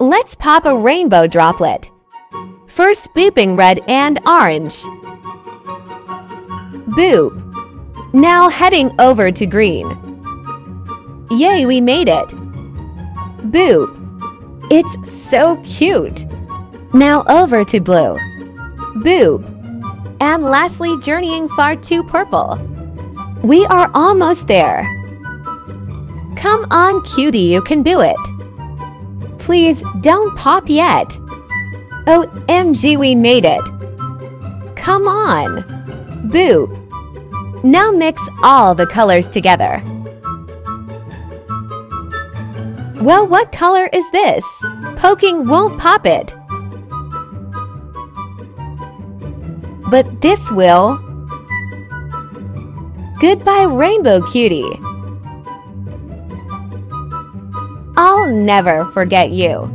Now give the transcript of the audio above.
Let's pop a rainbow droplet. First booping red and orange. Boop. Now heading over to green. Yay, we made it. Boop. It's so cute. Now over to blue. Boop. And lastly, journeying far to purple. We are almost there. Come on, cutie, you can do it. Please don't pop yet. Oh, OMG, we made it. Come on. Boo. Now mix all the colors together. Well, what color is this? Poking won't pop it. But this will. Goodbye, Rainbow Cutie. I'll never forget you.